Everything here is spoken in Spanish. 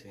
sí.